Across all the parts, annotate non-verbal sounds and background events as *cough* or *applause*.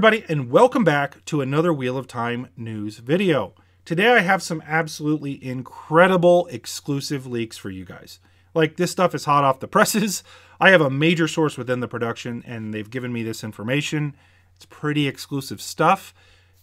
everybody, and welcome back to another Wheel of Time news video. Today I have some absolutely incredible exclusive leaks for you guys. Like, this stuff is hot off the presses. *laughs* I have a major source within the production, and they've given me this information. It's pretty exclusive stuff.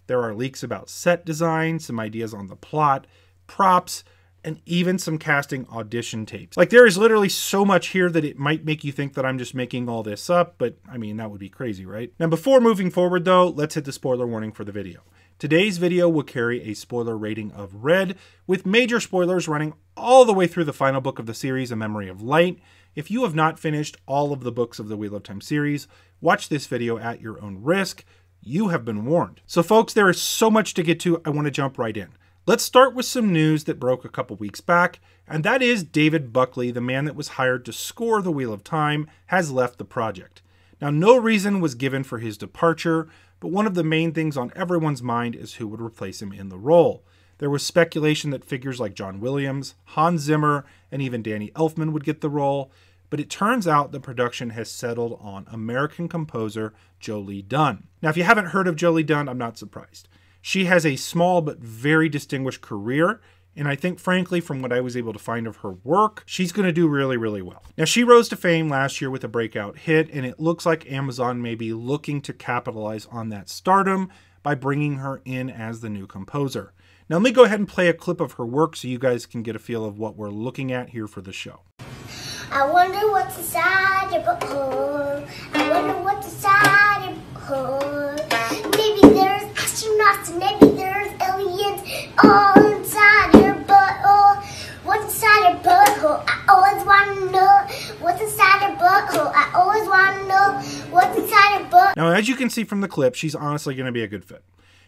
There are leaks about set design, some ideas on the plot, props, and even some casting audition tapes. Like there is literally so much here that it might make you think that I'm just making all this up, but I mean, that would be crazy, right? Now, before moving forward though, let's hit the spoiler warning for the video. Today's video will carry a spoiler rating of red, with major spoilers running all the way through the final book of the series, A Memory of Light. If you have not finished all of the books of the Wheel of Time series, watch this video at your own risk. You have been warned. So folks, there is so much to get to, I want to jump right in. Let's start with some news that broke a couple weeks back, and that is David Buckley, the man that was hired to score The Wheel of Time, has left the project. Now, no reason was given for his departure, but one of the main things on everyone's mind is who would replace him in the role. There was speculation that figures like John Williams, Hans Zimmer, and even Danny Elfman would get the role, but it turns out the production has settled on American composer Jolie Dunn. Now, if you haven't heard of Jolie Dunn, I'm not surprised. She has a small but very distinguished career. And I think, frankly, from what I was able to find of her work, she's going to do really, really well. Now, she rose to fame last year with a breakout hit, and it looks like Amazon may be looking to capitalize on that stardom by bringing her in as the new composer. Now, let me go ahead and play a clip of her work so you guys can get a feel of what we're looking at here for the show. I wonder what's inside your butthole. I wonder what's inside your butthole. Astronauts maybe there's aliens all inside your butthole. What's inside your butthole? I always want to know what's inside your butthole. I always want to know what's inside your butt. Now, as you can see from the clip, she's honestly going to be a good fit.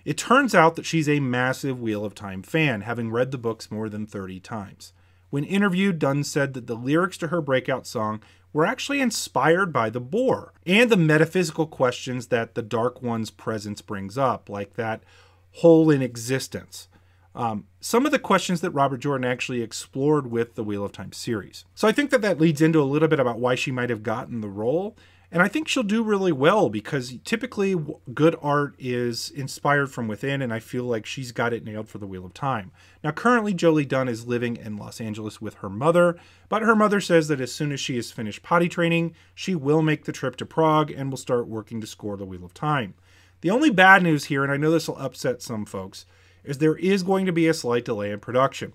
It turns out that she's a massive Wheel of Time fan, having read the books more than 30 times. When interviewed, Dunn said that the lyrics to her breakout song were actually inspired by the Bore and the metaphysical questions that the Dark One's presence brings up, like that hole in existence. Um, some of the questions that Robert Jordan actually explored with the Wheel of Time series. So I think that that leads into a little bit about why she might have gotten the role and I think she'll do really well because typically good art is inspired from within, and I feel like she's got it nailed for the Wheel of Time. Now, currently, Jolie Dunn is living in Los Angeles with her mother, but her mother says that as soon as she is finished potty training, she will make the trip to Prague and will start working to score the Wheel of Time. The only bad news here, and I know this will upset some folks, is there is going to be a slight delay in production.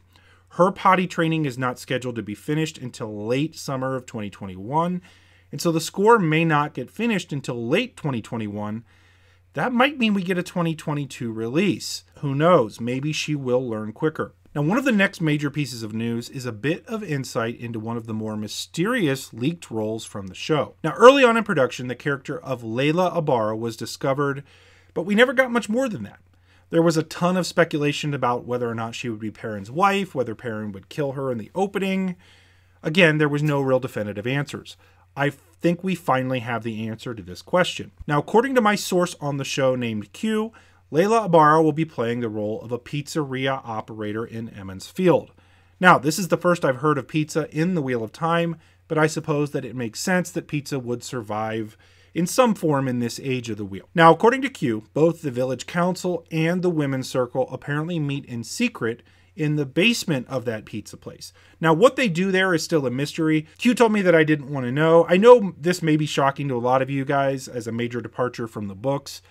Her potty training is not scheduled to be finished until late summer of 2021 and so the score may not get finished until late 2021. That might mean we get a 2022 release. Who knows? Maybe she will learn quicker. Now, one of the next major pieces of news is a bit of insight into one of the more mysterious leaked roles from the show. Now, early on in production, the character of Laila Aybara was discovered, but we never got much more than that. There was a ton of speculation about whether or not she would be Perrin's wife, whether Perrin would kill her in the opening. Again, there was no real definitive answers. I think we finally have the answer to this question. Now, according to my source on the show named Q, Laila Aybara will be playing the role of a pizzeria operator in Emond's Field. Now, this is the first I've heard of pizza in the Wheel of Time, but I suppose that it makes sense that pizza would survive in some form in this age of the wheel. Now, according to Q, both the village council and the women's circle apparently meet in secret in the basement of that pizza place. Now, what they do there is still a mystery. Q told me that I didn't want to know. I know this may be shocking to a lot of you guys as a major departure from the books,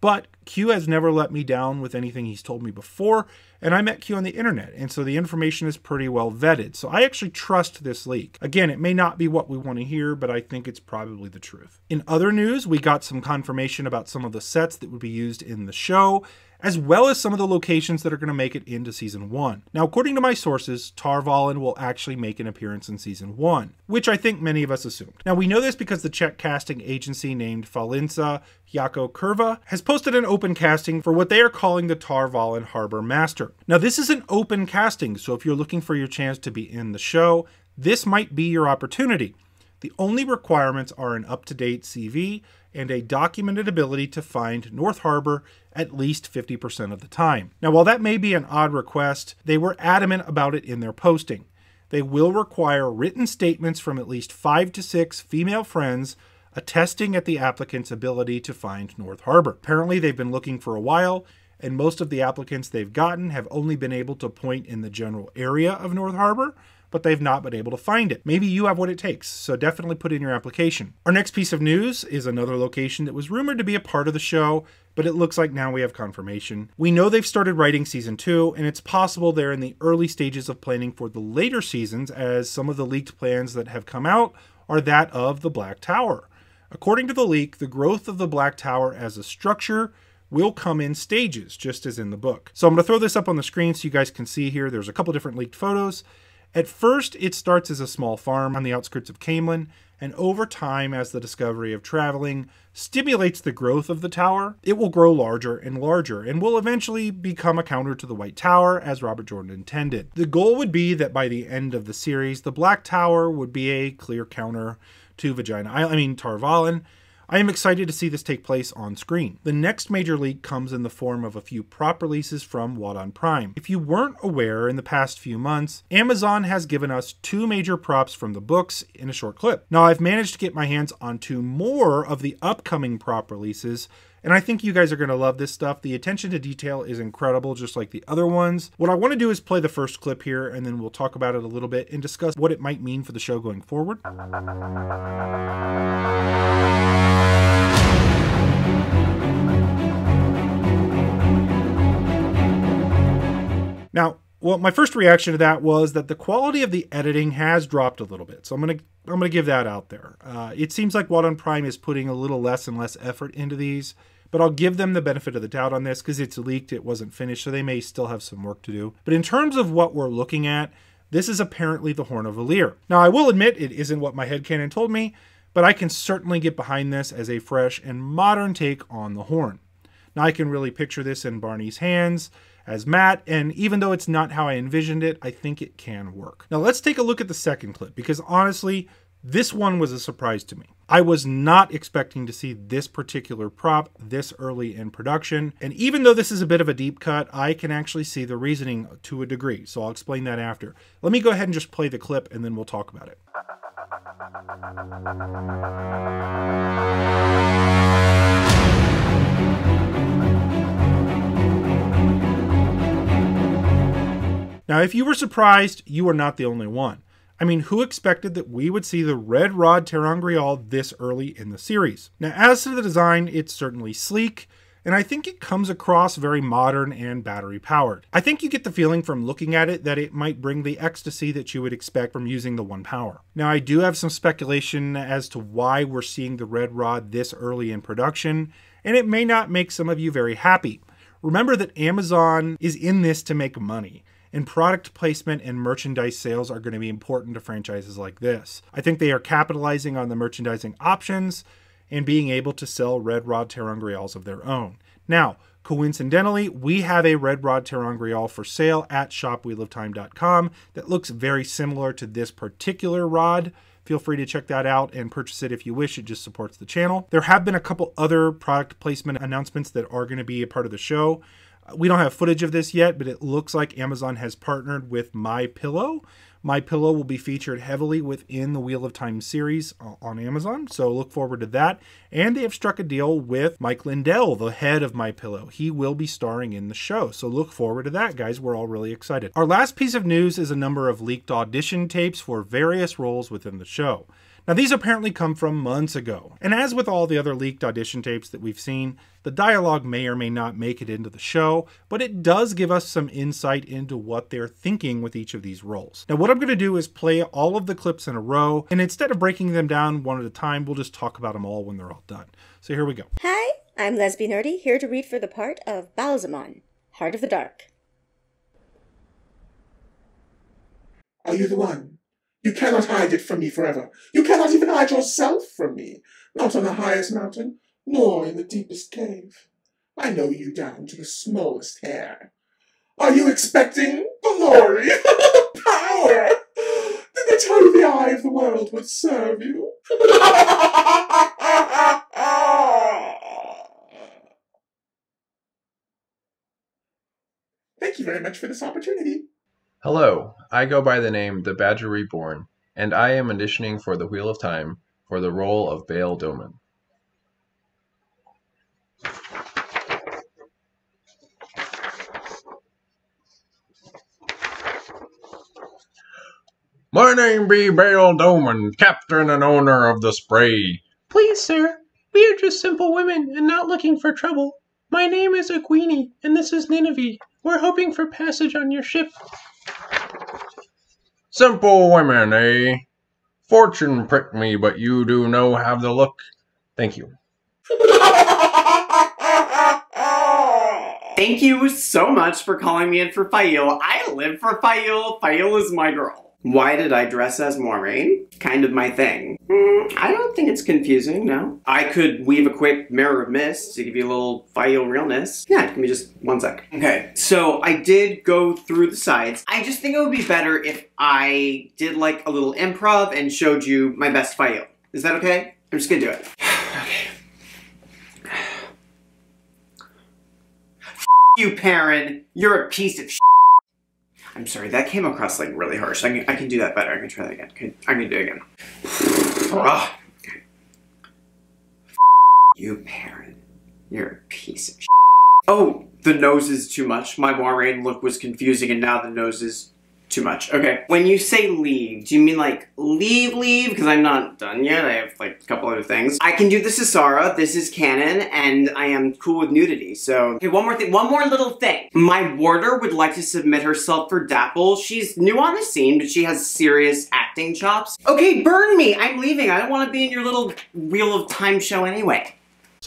but Q has never let me down with anything he's told me before, and I met Q on the internet, and so the information is pretty well vetted. So I actually trust this leak. Again, it may not be what we want to hear, but I think it's probably the truth. In other news, we got some confirmation about some of the sets that would be used in the show, as well as some of the locations that are going to make it into season one. Now, according to my sources, Tar Valon will actually make an appearance in season one, which I think many of us assumed. Now, we know this because the Czech casting agency named Falinsa Jako Kurva has posted an open casting for what they are calling the Tar Valon Harbor Master. Now, this is an open casting, so if you're looking for your chance to be in the show, this might be your opportunity. The only requirements are an up to date CV and a documented ability to find North Harbor at least 50% of the time. Now, while that may be an odd request, they were adamant about it in their posting. They will require written statements from at least five to six female friends attesting at the applicant's ability to find North Harbor. Apparently, they've been looking for a while, and most of the applicants they've gotten have only been able to point in the general area of North Harbor, but they've not been able to find it. Maybe you have what it takes, so definitely put in your application. Our next piece of news is another location that was rumored to be a part of the show, but it looks like now we have confirmation. We know they've started writing season two, and it's possible they're in the early stages of planning for the later seasons, as some of the leaked plans that have come out are that of the Black Tower. According to the leak, the growth of the Black Tower as a structure will come in stages, just as in the book. So I'm going to throw this up on the screen so you guys can see here. There's a couple different leaked photos. At first, it starts as a small farm on the outskirts of Caemlyn, and over time, as the discovery of traveling stimulates the growth of the tower, it will grow larger and larger and will eventually become a counter to the White Tower as Robert Jordan intended. The goal would be that by the end of the series, the Black Tower would be a clear counter to Vagina Island, I mean Tar Valon, I am excited to see this take place on screen. The next major leak comes in the form of a few prop releases from Wadon Prime. If you weren't aware, in the past few months, Amazon has given us two major props from the books in a short clip. Now, I've managed to get my hands on two more of the upcoming prop releases, and I think you guys are going to love this stuff. The attention to detail is incredible, just like the other ones. What I want to do is play the first clip here, and then we'll talk about it a little bit and discuss what it might mean for the show going forward. Now, well, my first reaction to that was that the quality of the editing has dropped a little bit. So I'm gonna I'm gonna give that out there. Uh, it seems like Wadon Prime is putting a little less and less effort into these, but I'll give them the benefit of the doubt on this because it's leaked, it wasn't finished, so they may still have some work to do. But in terms of what we're looking at, this is apparently the Horn of Valere. Now, I will admit it isn't what my headcanon told me, but I can certainly get behind this as a fresh and modern take on the horn. Now, I can really picture this in Barney's hands as Mat, and even though it's not how I envisioned it, I think it can work. Now let's take a look at the second clip, because honestly, this one was a surprise to me. I was not expecting to see this particular prop this early in production, and even though this is a bit of a deep cut, I can actually see the reasoning to a degree, so I'll explain that after. Let me go ahead and just play the clip, and then we'll talk about it. Now, if you were surprised, you are not the only one. I mean, who expected that we would see the Red Rod ter'angreal this early in the series? Now, as to the design, it's certainly sleek, and I think it comes across very modern and battery powered. I think you get the feeling from looking at it that it might bring the ecstasy that you would expect from using the one power. Now, I do have some speculation as to why we're seeing the Red Rod this early in production, and it may not make some of you very happy. Remember that Amazon is in this to make money and product placement and merchandise sales are going to be important to franchises like this. I think they are capitalizing on the merchandising options and being able to sell Red Rod ter'angreals of their own. Now, coincidentally, we have a Red Rod ter'angreal for sale at shopwheeloftime.com that looks very similar to this particular rod. Feel free to check that out and purchase it if you wish. It just supports the channel. There have been a couple other product placement announcements that are going to be a part of the show. We don't have footage of this yet, but it looks like Amazon has partnered with My Pillow. My Pillow will be featured heavily within the Wheel of Time series on Amazon, so look forward to that. And they have struck a deal with Mike Lindell, the head of My Pillow. He will be starring in the show, so look forward to that, guys. We're all really excited. Our last piece of news is a number of leaked audition tapes for various roles within the show. Now, these apparently come from months ago, and as with all the other leaked audition tapes that we've seen, the dialogue may or may not make it into the show, but it does give us some insight into what they're thinking with each of these roles. Now, what I'm going to do is play all of the clips in a row, and instead of breaking them down one at a time, we'll just talk about them all when they're all done. So here we go. Hi, I'm Lesbian Nerdy, here to read for the part of Ba'alzamon, Heart of the Dark. Are you the one? You cannot hide it from me forever. You cannot even hide yourself from me, not on the highest mountain, nor in the deepest cave. I know you down to the smallest hair. Are you expecting glory? *laughs* Power? Did they tell you the eye of the world would serve you? *laughs* Thank you very much for this opportunity. Hello, I go by the name The Badger Reborn, and I am auditioning for the Wheel of Time for the role of Bayle Domon. My name be Bayle Domon, captain and owner of the Spray. Please, sir, we are just simple women and not looking for trouble. My name is Egwene, and this is Nynaeve. We're hoping for passage on your ship. Simple women, eh? Fortune prick me, but you do know have the look. Thank you. Thank you so much for calling me in for Faile. I live for Faile. Faile is my girl. Why did I dress as Moiraine? Kind of my thing. Mm, I don't think it's confusing, no. I could weave a quick mirror of mist to give you a little Faile realness. Yeah, give me just one sec. Okay, so I did go through the sides. I just think it would be better if I did like a little improv and showed you my best Faile. Is that okay? I'm just gonna do it. *sighs* okay. *sighs* you, Perrin. You're a piece of I'm sorry, that came across like really harsh. I can, I can do that better. I can try that again. I can do it again. Okay. You, Perrin. You're a piece of Oh, the nose is too much. My Moiraine look was confusing and now the nose is too much. Okay. When you say leave, do you mean like leave, leave? Because I'm not done yet. I have like a couple other things. I can do this as Sarah. This is canon, and I am cool with nudity. So, okay, one more thing. One more little thing. My warder would like to submit herself for Dapple. She's new on the scene, but she has serious acting chops. Okay, burn me. I'm leaving. I don't want to be in your little Wheel of Time show anyway.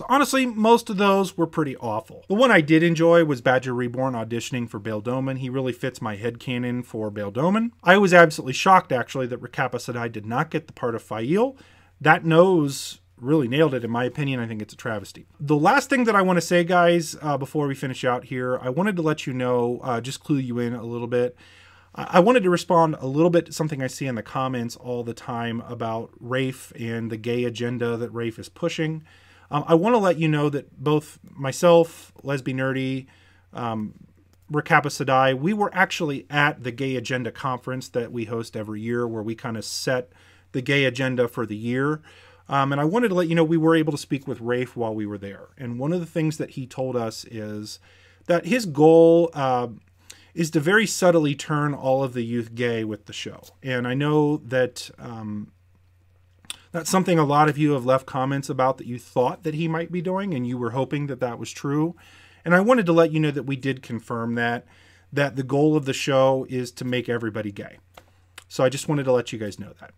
So honestly, most of those were pretty awful. The one I did enjoy was Badger Reborn auditioning for Bayle Domon. He really fits my head headcanon for Bayle Domon. I was absolutely shocked, actually, that Recappa I did not get the part of Faile. That nose really nailed it. In my opinion, I think it's a travesty. The last thing that I want to say, guys, uh, before we finish out here, I wanted to let you know, uh, just clue you in a little bit. I wanted to respond a little bit to something I see in the comments all the time about Rafe and the gay agenda that Rafe is pushing. Um, I want to let you know that both myself, Lezbi Nerdy, um, we were actually at the Gay Agenda conference that we host every year where we kind of set the gay agenda for the year. Um, and I wanted to let you know we were able to speak with Rafe while we were there. And one of the things that he told us is that his goal uh, is to very subtly turn all of the youth gay with the show. And I know that um, that's something a lot of you have left comments about that you thought that he might be doing, and you were hoping that that was true. And I wanted to let you know that we did confirm that, that the goal of the show is to make everybody gay. So I just wanted to let you guys know that.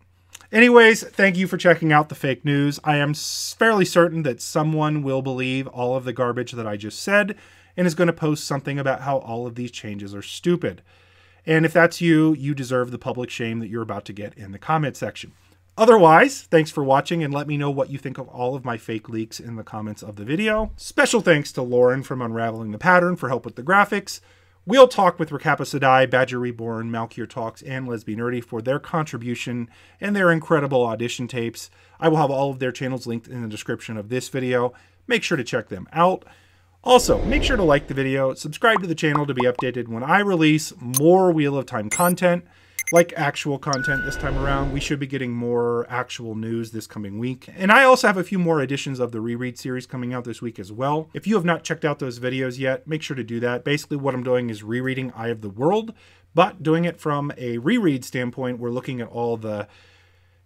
Anyways, thank you for checking out the fake news. I am fairly certain that someone will believe all of the garbage that I just said and is going to post something about how all of these changes are stupid. And if that's you, you deserve the public shame that you're about to get in the comment section. Otherwise, thanks for watching and let me know what you think of all of my fake leaks in the comments of the video. Special thanks to Lauren from Unraveling the Pattern for help with the graphics. We'll talk with Recappa Sedai, Badger Reborn, Malkier Talks, and Lezbi Nerdy for their contribution and their incredible audition tapes. I will have all of their channels linked in the description of this video. Make sure to check them out. Also, make sure to like the video, subscribe to the channel to be updated when I release more Wheel of Time content like actual content this time around. We should be getting more actual news this coming week. And I also have a few more editions of the reread series coming out this week as well. If you have not checked out those videos yet, make sure to do that. Basically, what I'm doing is rereading Eye of the World, but doing it from a reread standpoint. We're looking at all the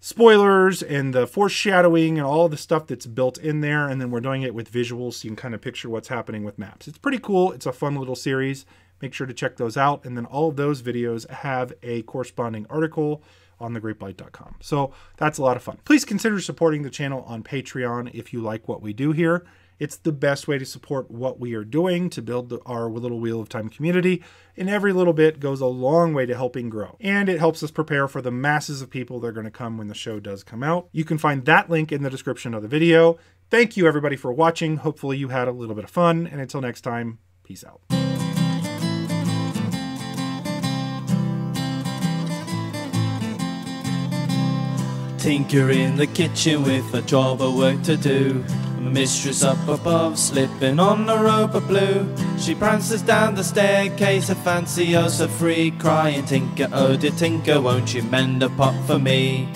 spoilers and the foreshadowing and all the stuff that's built in there and then we're doing it with visuals so you can kind of picture what's happening with maps it's pretty cool it's a fun little series Make sure to check those out. And then all of those videos have a corresponding article on thegreatblight.com. So that's a lot of fun. Please consider supporting the channel on Patreon if you like what we do here. It's the best way to support what we are doing to build our little Wheel of Time community, and every little bit goes a long way to helping grow. And it helps us prepare for the masses of people that are going to come when the show does come out. You can find that link in the description of the video. Thank you everybody for watching. Hopefully you had a little bit of fun, and until next time, peace out. Tinker in the kitchen with a job of work to do. Mistress up above, slipping on a rope of blue. She prances down the staircase, a fancy oh free, crying, Tinker, oh dear Tinker, won't you mend a pot for me?